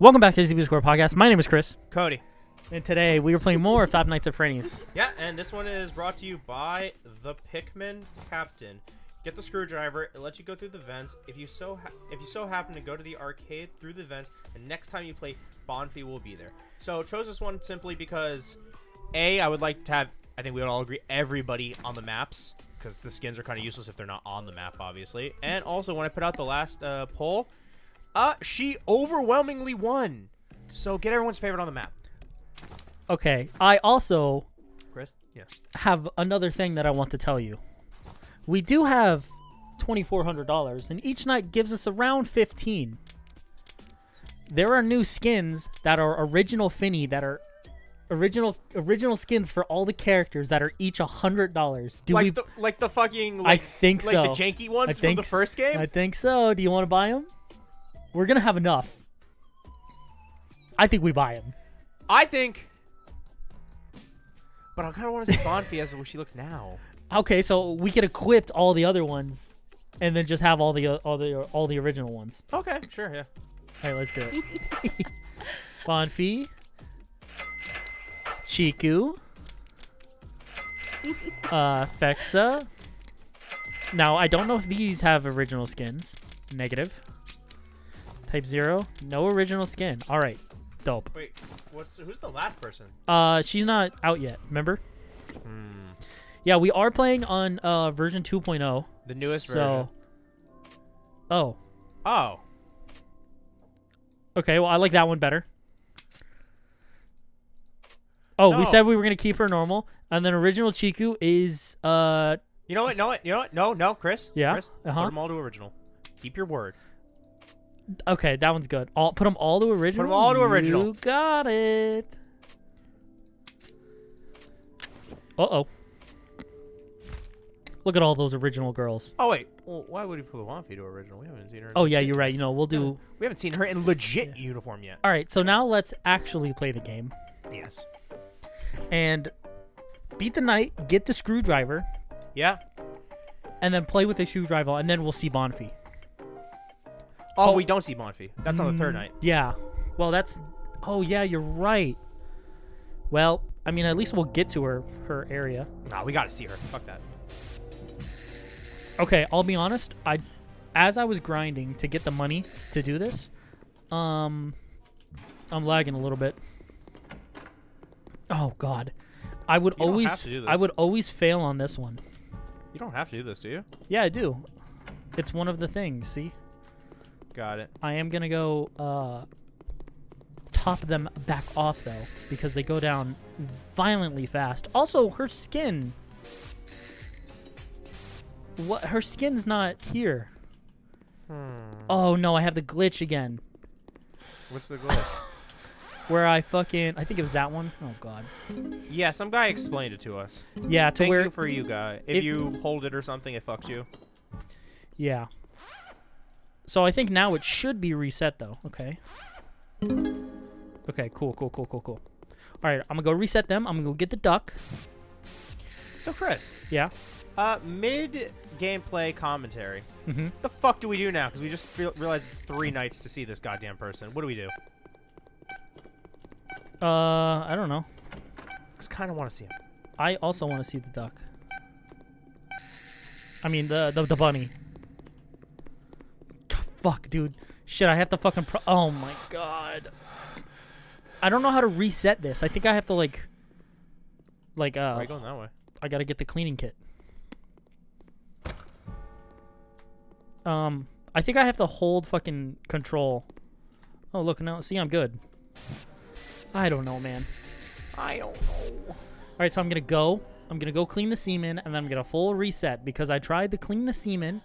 Welcome back to the CP Square Podcast. My name is Chris, Cody. and today we are playing more Five Nights at Freddy's. Yeah, and this one is brought to you by the Pikmin Captain. Get the screwdriver. It lets you go through the vents. If you so ha- if you so happen to go to the arcade through the vents, and next time you play, Bonfi will be there. So chose this one simply because, a, I would like to have. I think we would all agree everybody on the maps because the skins are kind of useless if they're not on the map, obviously. And also, when I put out the last uh, poll, uh, she overwhelmingly won. So get everyone's favorite on the map. Okay, I also Chris. Yes. have another thing that I want to tell you. We do have $2,400, and each night gives us around 15 There are new skins that are original Finny that are original original skins for all the characters that are each a hundred dollars. Do like we? the like the fucking I think like so. the janky ones from the first game. I think so. Do you want to buy them? We're gonna have enough. I think we buy him. I think, but I kind of want to see Bonfi as what she looks now. Okay, so we could equip all the other ones, and then just have all the uh, all the all the original ones. Okay, sure, yeah. All right, let's do it. Bonfi, Chiku, uh, Fexa. Now I don't know if these have original skins. Negative. Type zero, no original skin. All right, dope. Wait, what's who's the last person? Uh, she's not out yet. Remember? Hmm. Yeah, we are playing on uh version 2.0. The newest So, version. oh, Oh, okay. Well, I like that one better. Oh, we said we were gonna keep her normal, and then original Chiku is uh you know what? No, what? You know what? No, no, Chris. Yeah, Chris, uh-huh. Put them all to original. Keep your word. Okay. That one's good. All put them all to original. Put them all to original. You got it. Uh oh. Look at all those original girls. Oh wait, well, why would he put Bonfi to original? We haven't seen her. in Oh yeah, you're right. You know, we'll do. We haven't seen her in legit uniform yet. All right. So now let's actually play the game. Yes. and beat the night, get the screwdriver, Yeah. and then play with the screwdriver, and then we'll see Bonfi. Oh, Oh. we don't see Bonfi. That's on the third Mm, night. Yeah. Well, that's. Oh yeah, you're right. Well, I mean, at least we'll get to her her area. Nah, we gotta see her. Fuck that. Okay, I'll be honest. I, as I was grinding to get the money to do this, um, I'm lagging a little bit. Oh God, I would You always have to do I would always fail on this one. You don't have to do this, do you? Yeah, I do. It's one of the things. See. Got it. I am gonna go uh, top them back off though, because they go down violently fast. Also, her skin. What? Her skin's not here. Hmm. Oh no, I have the glitch again. What's the glitch? Where I fucking I think it was that one. Oh god. yeah, some guy explained it to us. Yeah, to Thank where you for you guy. If It- you hold it or something, it fucks you. yeah. So I think now it should be reset though. Okay. Okay. Cool. Cool. Cool. Cool. Cool. All right, I'm gonna go reset them. I'm gonna go get the duck. So Chris, Yeah. uh, mid gameplay commentary. Mm-hmm. The fuck do we do now? Because we just realized it's three nights to see this goddamn person. What do we do? Uh, I don't know. Just kind of want to see him. I also want to see the duck. I mean the the, the bunny. God, fuck, dude. Shit, I have to fucking. Pro- oh my god. I don't know how to reset this. I think I have to like. Like Why uh, are you going that way? I gotta get the cleaning kit. Um, I think I have to hold fucking control. Oh look now, see I'm good. I don't know, man. I don't know. All right, so I'm gonna go. I'm gonna go clean the semen, and then I'm gonna full reset because I tried to clean the semen,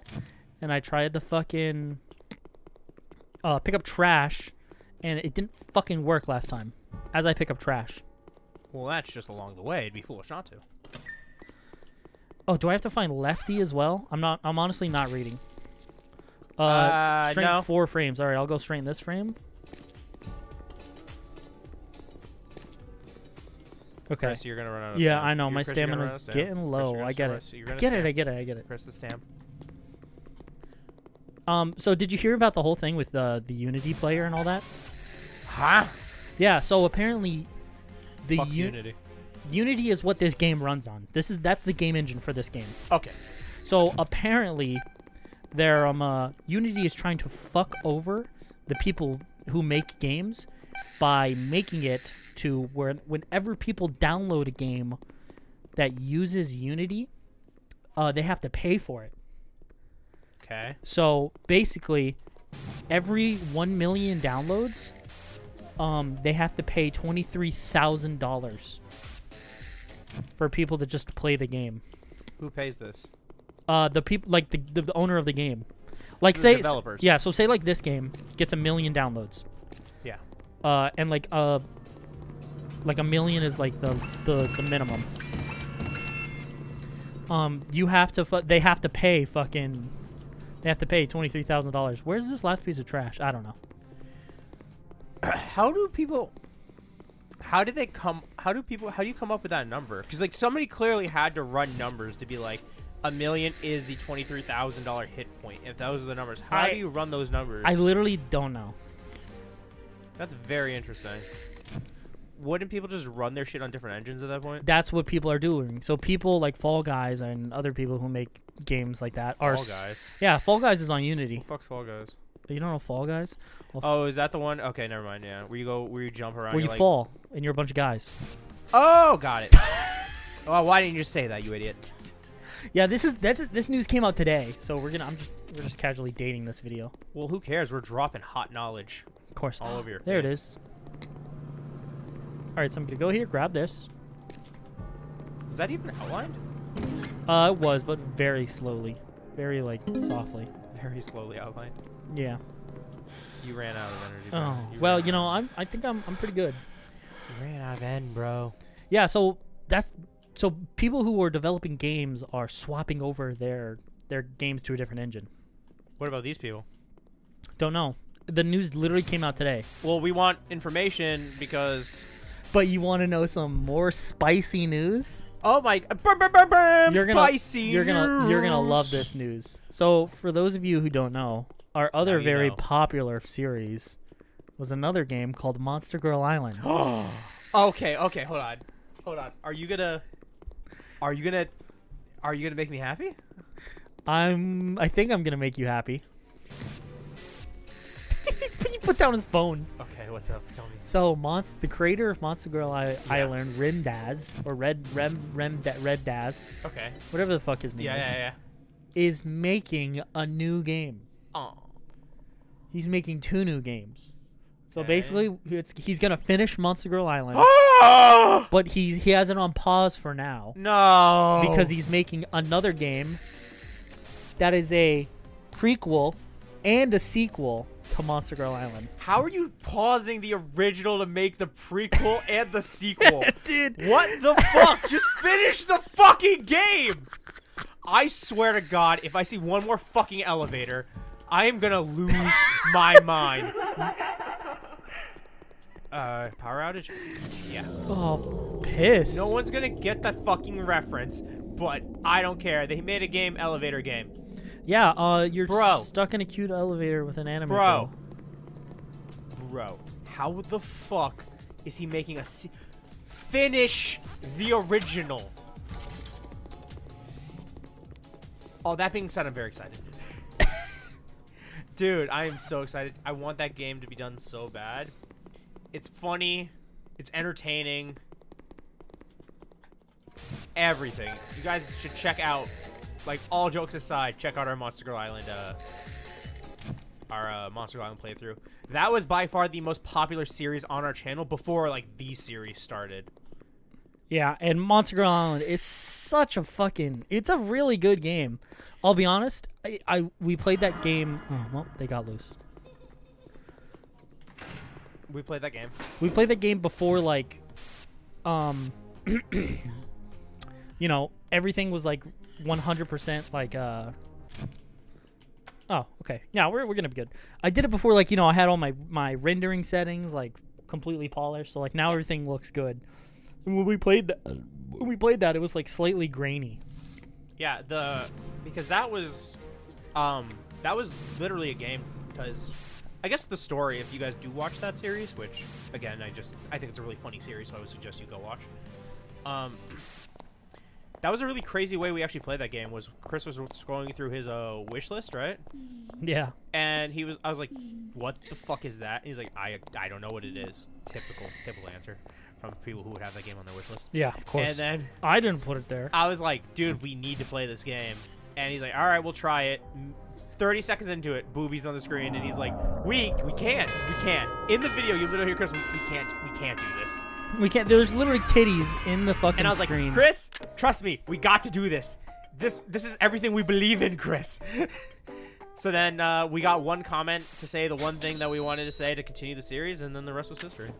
and I tried to fucking uh, pick up trash, and it didn't fucking work last time. As I pick up trash. Well, that's just along the way. It'd be foolish not to. Oh, do I have to find lefty as well? I'm not. I'm honestly not reading. Uh, Uh, straight no. four frames. All right, I'll go straight in this frame. Okay. Chris, you're gonna run out of Yeah, stamina. I know. My Chris, you're gonna run stamina's out of stamina. getting low. I get it. I get it. I get it. I get it. Press the stamp. Um. So, did you hear about the whole thing with uh, the Unity player and all that? Huh? Yeah, so apparently the Fuck Unity. Unity is what this game runs on. This is that's the game engine for this game. Okay. So apparently, there um uh, Unity is trying to fuck over the people who make games by making it to where whenever people download a game that uses Unity, uh, they have to pay for it. Okay. So basically, every one million downloads, um, they have to pay twenty three thousand dollars for people to just play the game. Who pays this? Uh, the people like the, the the owner of the game, like say developers. yeah. So say like this game gets a million downloads. Yeah. Uh, and like uh, like a million is like the the, the minimum. Um, you have to fu- they have to pay fucking, they have to pay twenty three thousand dollars. Where's this last piece of trash? I don't know. How do people? How did they come? How do people? How do you come up with that number? Because like somebody clearly had to run numbers to be like, a million is the twenty three thousand dollar hit point. If those are the numbers, how I- do you run those numbers? I literally don't know. That's very interesting. Wouldn't people just run their shit on different engines at that point? That's what people are doing. So people like Fall Guys and other people who make games like that are Fall Guys. Yeah, Fall Guys is on Unity. Fuck's Fall Guys. You don't know Fall Guys? Oh, is that the one? Okay, never mind. Yeah, where you go, where you jump around. Where you like- fall and you're a bunch of guys. Oh, got it. oh, why didn't you just say that, you idiot? Yeah, this is that's this news came out today, so we're gonna I'm just we're just casually dating this video. Well, who cares? We're dropping hot knowledge Of course. all over your There it face. is. All right, so I'm gonna go here, grab this. Is that even outlined? Uh, it was, but very slowly, very like softly. Very slowly outlined. Yeah. You ran out of energy. Bro. Oh You well, you know I'm I think I'm I'm pretty good. You ran out of end, bro. Yeah, so that's so people who are developing games are swapping over their their games to a different engine. What about these people? Don't know. The news literally came out today. Well, we want information because. But you want to know some more spicy news? Oh my! Brum, brum, brum, brum, You're gonna spicy. you're gonna you're gonna love this news. So for those of you who don't know, our other Now you very know. popular series was another game called Monster Girl Island. okay, okay, hold on, hold on. Are you gonna? Are you gonna? Are you gonna make me happy? I'm I think I'm gonna make you happy. Put down his phone. Okay, what's up? Tell me. So, Monst, the creator of Monster Girl I- Island, Rimdaz, or Red Rem Rem Da- Red Daz, Okay. whatever the fuck his name Yeah, is, yeah, yeah. is making a new game. Oh. He's making two new games. So Okay. basically, it's, he's gonna finish Monster Girl Island, but he he has it on pause for now no! because he's making another game that is a prequel and a sequel to Monster Girl Island. how are you pausing the original to make the prequel and the sequel? Dude, What the fuck? Just finish the fucking game! I swear to God, if I see one more fucking elevator, I am gonna lose my mind. Uh, power outage? Yeah. oh, piss. No one's gonna get that fucking reference, but I don't care. They made a game, elevator game. Yeah, uh, you're Bro. stuck in a cute elevator with an anime Bro. girl. Bro, how the fuck is he making a se- finish the original? Oh, that being said, I'm very excited. Dude, I am so excited. I want that game to be done so bad. It's funny, it's entertaining, everything. You guys should check out, like, all jokes aside, check out our Monster Girl Island, uh, our uh, Monster Girl Island playthrough. That was by far the most popular series on our channel before, like, the series started. Yeah, and Monster Girl Island is such a fucking. It's a really good game. I'll be honest. I, I we played that game. Oh well, they got loose. We played that game. We played that game before, like, um, you know, everything was like 100% like uh. Oh, okay. Yeah, we're we're gonna be good. I did it before, like you know, I had all my my rendering settings like completely polished, so like now everything looks good. And when we played that, when we played that, it was like slightly grainy. Yeah, the because that was um that was literally a game because I guess the story, if you guys do watch that series, which again, I just I think it's a really funny series, so I would suggest you go watch. Um, that was a really crazy way we actually played that game. Was Chris was scrolling through his uh wish list, right? Yeah. And he was, I was like, "What the fuck is that?" And he's like, "I I don't know what it is." Typical typical answer from people who would have that game on their wish list. Yeah, of course. And then I didn't put it there. I was like, "Dude, we need to play this game." And he's like, "All right, we'll try it." 30 seconds into it, boobies on the screen, and he's like, "We we can't, we can't." In the video, you literally hear Chris, "We, we can't, we can't do this." We can't. There's literally titties in the fucking And I was screen. like, "Chris, trust me, we got to do this. This this is everything we believe in, Chris." so then uh, we got one comment to say the one thing that we wanted to say to continue the series, and then the rest was history.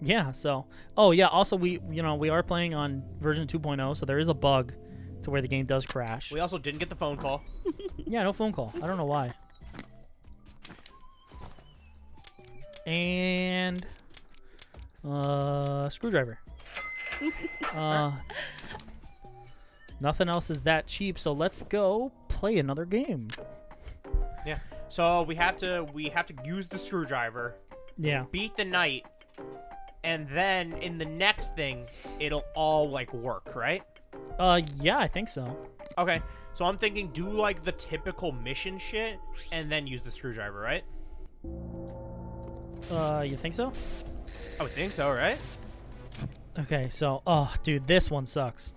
Yeah. So, oh yeah. Also, we you know we are playing on version 2.0, so there is a bug to where the game does crash. We also didn't get the phone call. Yeah, no phone call. I don't know why. And uh screwdriver. uh Nothing else is that cheap, so let's go play another game. Yeah. So we have to we have to use the screwdriver, Yeah. beat the night, and then in the next thing it'll all like work, right? Uh yeah, I think so. Okay. So I'm thinking do like the typical mission shit and then use the screwdriver, right? Uh you think so? I would think so, right? Okay, so oh dude, this one sucks.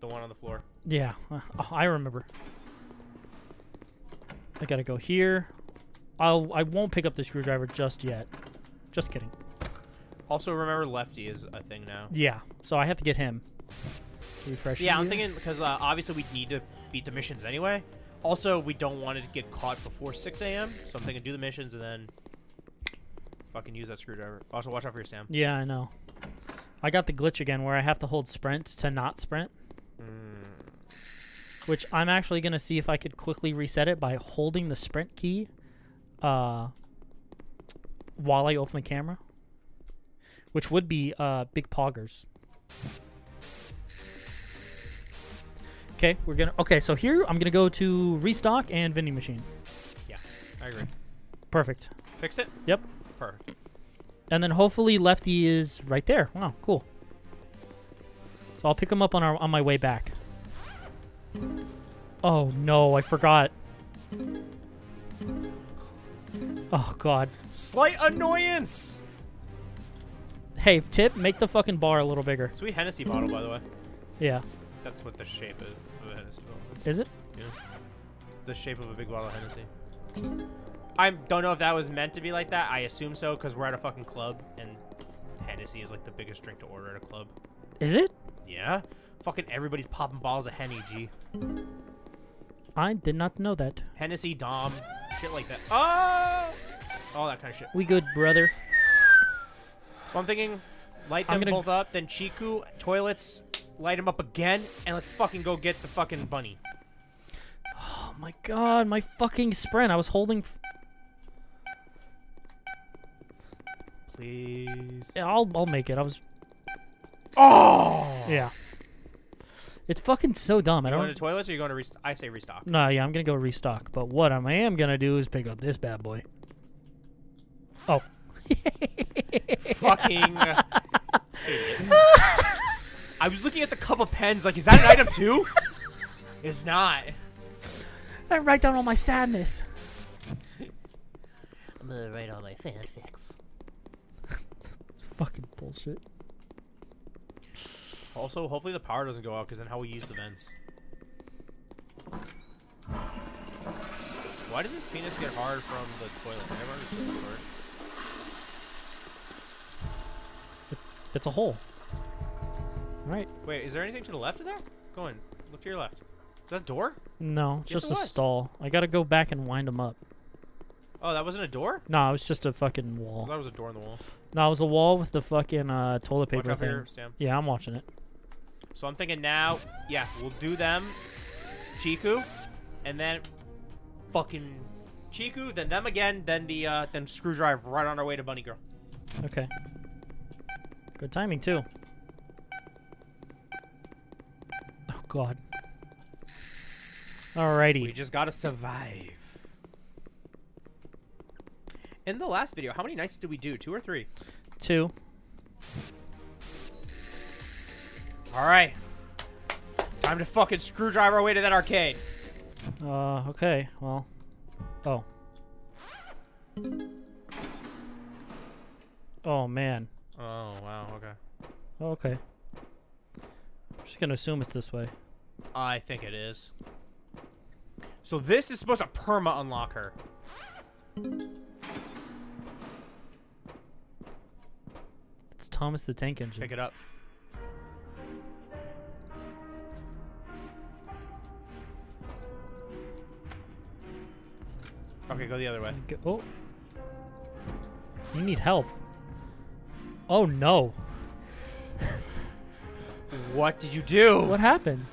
The one on the floor. Yeah, uh, oh, I remember. I gotta go here. I'll I won't pick up the screwdriver just yet. Just kidding. Also remember lefty is a thing now. Yeah, so I have to get him. Refresh. Yeah, I'm thinking because uh, obviously we need to beat the missions anyway. Also, we don't want it to get caught before 6 a.m. So I'm thinking do the missions and then fucking use that screwdriver. Also, watch out for your stam. Yeah, I know. I got the glitch again where I have to hold sprint to not sprint, Mm. which I'm actually gonna see if I could quickly reset it by holding the sprint key, uh, while I open the camera, which would be uh big poggers. Okay, we're gonna. Okay, so here I'm gonna go to restock and vending machine. Yeah, I agree. Perfect. Fixed it? Yep. And then hopefully Lefty is right there. Wow, cool. So I'll pick him up on our on my way back. Oh no, I forgot. Oh god. Slight annoyance! Hey, Tip, make the fucking bar a little bigger. Sweet Hennessy bottle, by the way. Yeah. That's what the shape is of a Hennessy bottle. Is it? Yeah. The shape of a big bottle of Hennessy. I don't know if that was meant to be like that. I assume so because we're at a fucking club and Hennessy is like the biggest drink to order at a club. Is it? Yeah? Fucking everybody's popping balls of Henny, G. I did not know that. Hennessy, Dom, shit like that. Oh! All that kind of shit. We good, brother. So I'm thinking, light them gonna- both up, then Chiku, toilets, light them up again, and let's fucking go get the fucking bunny. Oh my god, my fucking sprint. I was holding. Please. Yeah, I'll I'll make it. I was. Oh! Yeah. It's fucking so dumb. I You going don't. Going to toilets or you going to restock? I say restock. No, yeah, I'm gonna go restock. But what I am gonna do is pick up this bad boy. Oh. fucking. Uh, I was looking at the cup of pens, like, is that an item too? it's not. I write down all my sadness. I'm gonna write all my fanfics. It's fucking bullshit. Also, hopefully the power doesn't go out, because then how we use the vents. Why does this penis get hard from the toilet? I never understood that word. It's a hole. Right? Wait, is there anything to the left of there? Go in. Look to your left. Is that a door? No, it's Yes, just it a was. stall. I gotta go back and wind them up. Oh, that wasn't a door? No, it was just a fucking wall. That was a door in the wall. No, it was a wall with the fucking uh, toilet paper out for thing. your stem. Yeah, I'm watching it. So I'm thinking now, yeah, we'll do them, Chiku, and then fucking Chiku, then them again, then the uh, then screwdriver right on our way to Bunny Girl. Okay. Good timing too. Oh god. Alrighty. We just gotta survive. In the last video, how many nights did we do? Two or three? Two. All right. Time to fucking screwdriver our way to that arcade. Uh, okay. Well. Oh. Oh, man. Oh, wow. Okay. Okay. I'm just gonna assume it's this way. I think it is. So this is supposed to perma unlock her. It's Thomas the Tank Engine. Pick it up. Okay, go the other way. Go- Oh. You need help. Oh no. What did you do? What happened?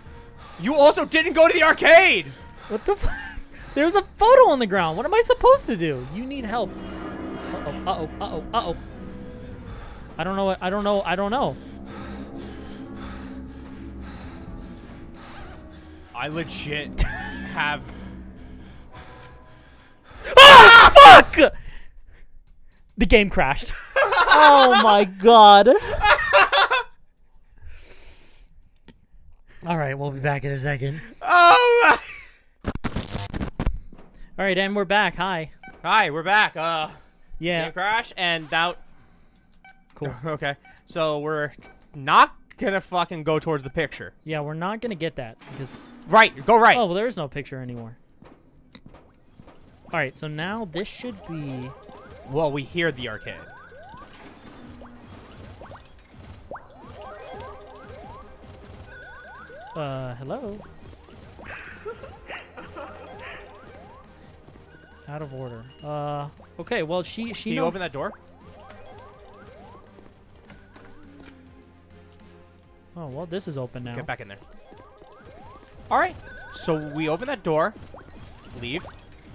You also didn't go to the arcade! What the f- There's a photo on the ground. What am I supposed to do? You need help. Uh-oh, uh-oh, uh-oh, uh-oh. I don't know what I don't know. I don't know. I legit have Ah, fuck! The game crashed. oh my god. All right, we'll be back in a second. Oh All right, and we're back. Hi. Hi, we're back. Uh Yeah. game crash and that Cool. Okay. So we're not gonna fucking go towards the picture. Yeah, we're not gonna get that because Right, go right. oh well, there is no picture anymore. All right, so now this should be Well, we hear the arcade. uh hello. Out of order. Uh okay, well she she Can you open that door? Well this is open now. Get back in there. All right. So we open that door, leave.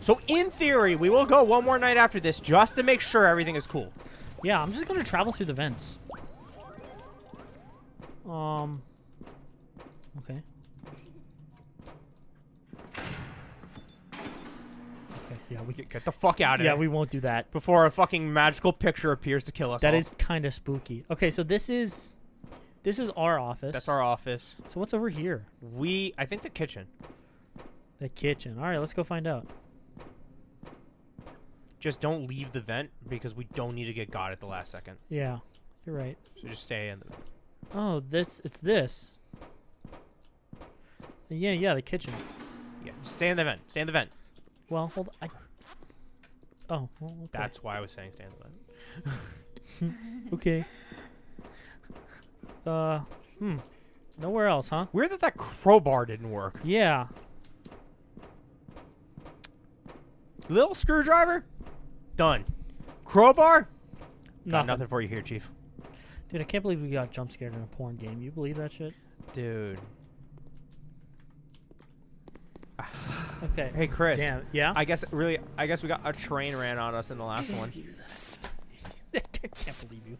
So in theory, we will go one more night after this just to make sure everything is cool. Yeah, I'm just gonna travel through the vents. Um. Okay. Okay. Yeah, we. Get, get the fuck out of here. Yeah, we won't do that. before a fucking magical picture appears to kill us. That all. is kind of spooky. Okay, so this is, this is our office. That's our office. So what's over here? We, I think the kitchen. The kitchen. All right, let's go find out. Just don't leave the vent because we don't need to get got at the last second. Yeah, you're right. So just stay in the. Oh, this. It's this. Yeah, yeah, the kitchen. Yeah, stay in the vent. Stay in the vent. Well, hold. I. Oh, well, okay. That's why I was saying stay in the vent. Okay. Uh, hmm. Nowhere else, huh? Weird that that crowbar didn't work. Yeah. Little screwdriver, done. Crowbar, got Nothing. nothing for you here, Chief. Dude, I can't believe we got jump scared in a porn game. You believe that shit? Dude. Okay. Hey, Chris. Damn. Yeah. I guess really, I guess we got a train ran on us in the last one. I can't believe you.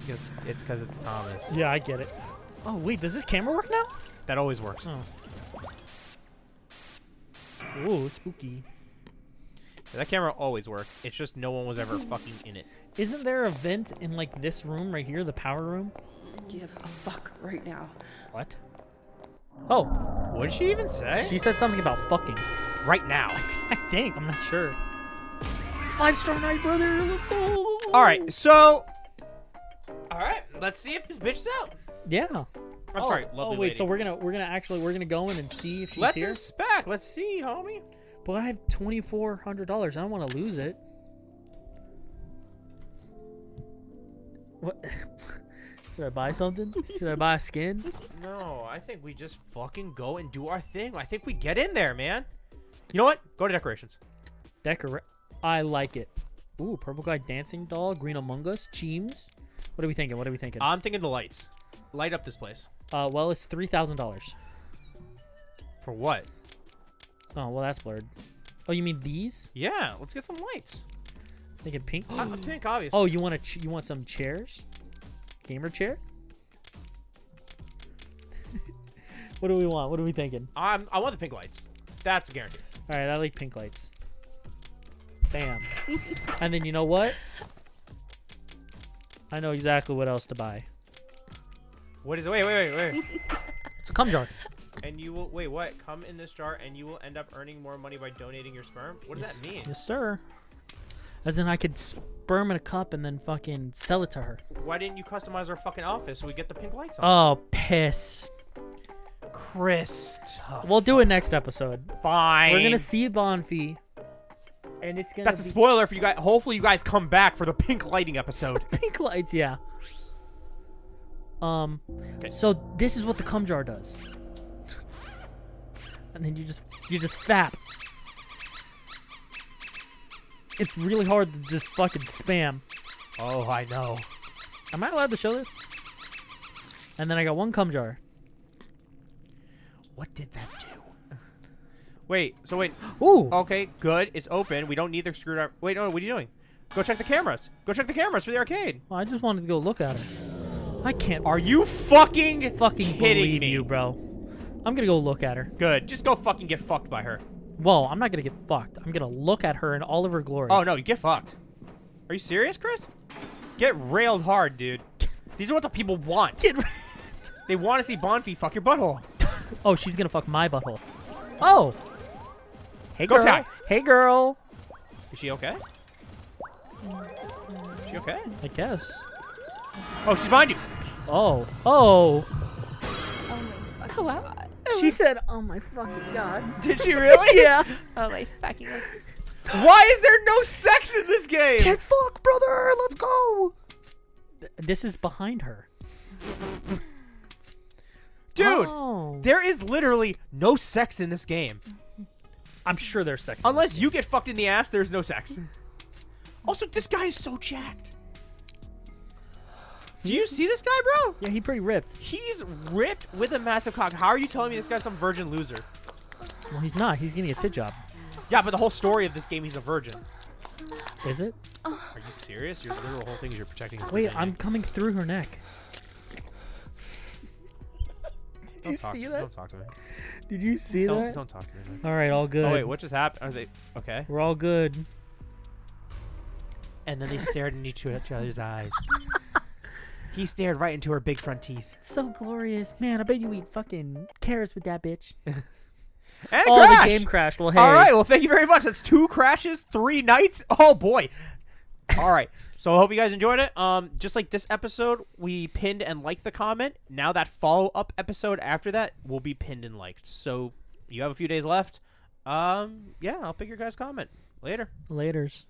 Because it's because it's Thomas. Yeah, I get it. Oh wait, does this camera work now? That always works. Oh. Ooh, spooky. That camera always worked. It's just no one was ever fucking in it. Isn't there a vent in like this room right here, the power room? Give a fuck right now. What? Oh, What did she even say? she said something about fucking. right now. I think. I'm not sure. Five star night, brother. Let's go. All right, so. All right, let's see if this bitch is out. Yeah. I'm oh, sorry, Oh, oh wait, lady. so we're gonna we're gonna actually we're gonna go in and see if she's let's here. inspect. Let's see, homie. But I have twenty four hundred dollars. I don't want to lose it. What? Should I buy something? Should I buy a skin? No, I think we just fucking go and do our thing. I think we get in there, man. You know what? Go to decorations. Decora. I like it. Ooh, purple guy dancing doll, green Among Us, Cheems. What are we thinking? What are we thinking? I'm thinking the lights. Light up this place. Uh, well, it's three thousand dollars. For what? Oh, well, that's blurred. Oh, you mean these? Yeah, let's get some lights. Thinking pink. uh, pink, obviously. Oh, you want a ch- you want some chairs? Gamer chair? what do we want? What are we thinking? I'm, I want the pink lights. That's a guarantee. All right, I like pink lights. Bam. and then you know what? I know exactly what else to buy. What is it? Wait, wait, wait, wait. It's a cum jar. and you will wait. What? Come in this jar, and you will end up earning more money by donating your sperm. What does that mean? Yes, sir. As in, I could sperm in a cup and then fucking sell it to her. Why didn't you customize our fucking office so we get the pink lights on? Oh, piss. Chris. We'll do it next episode. Fine. We're gonna see Bonfi, and it's gonna That's a spoiler for you guys. Hopefully, you guys come back for the pink lighting episode. pink lights. Yeah. Um. Okay. So this is what the cum jar does, and then you just you just fap. It's really hard to just fucking spam. oh, I know. Am I allowed to show this? And then I got one cum jar. What did that do? Wait. So wait. Ooh. Okay. Good. It's open. We don't need the screwdriver. Wait. No. What are you doing? Go check the cameras. Go check the cameras for the arcade. I just wanted to go look at her. I can't Are you fucking fucking kidding me? you, bro. I'm gonna go look at her. Good. Just go fucking get fucked by her. Whoa, I'm not gonna get fucked. I'm gonna look at her in all of her glory. Oh no, you get fucked. Are you serious, Chris? Get railed hard, dude. These are what the people want. Get- They want to see Bonfi fuck your butthole. oh, she's gonna fuck my butthole. Oh. Hey Go girl. say hi. Hey girl. Is she okay? Is she okay? I guess. Oh, she's behind you. Oh. Oh. Oh my fucking Hello? god. She said, "Oh my fucking god." Did she really? yeah. Oh my fucking. God. Why is there no sex in this game? Get fucked, brother. Let's go. This is behind her. Dude, Oh. there is literally no sex in this game. I'm sure there's sex. Unless you get fucked in the ass, there's no sex. Also, this guy is so jacked. Do you see this guy, bro? Yeah, he pretty ripped. He's ripped with a massive cock. How are you telling me this guy's some virgin loser? Well, he's not. He's getting a tit job. Yeah, but the whole story of this game, he's a virgin. Is it? Are you serious? Your literal whole thing is you're protecting Wait, virginity. I'm coming through her neck. Did Don't you see to, that? Don't talk to me. Did you see Don't, that? don't talk to me, man. All right, all oh, good. Oh, wait, what just happened? Are they okay? We're all good. And then they stared into each other's eyes. he stared right into her big front teeth. So glorious, man! I bet you eat fucking carrots with that bitch. And oh, crash! the game crashed. Well, hey. All right, well, thank you very much. That's two crashes, three nights. Oh boy. All right. So I hope you guys enjoyed it. Um, just like this episode, we pinned and liked the comment. Now that follow up episode after that will be pinned and liked. So you have a few days left. Um, yeah, I'll pick your guys' comment later. Later's.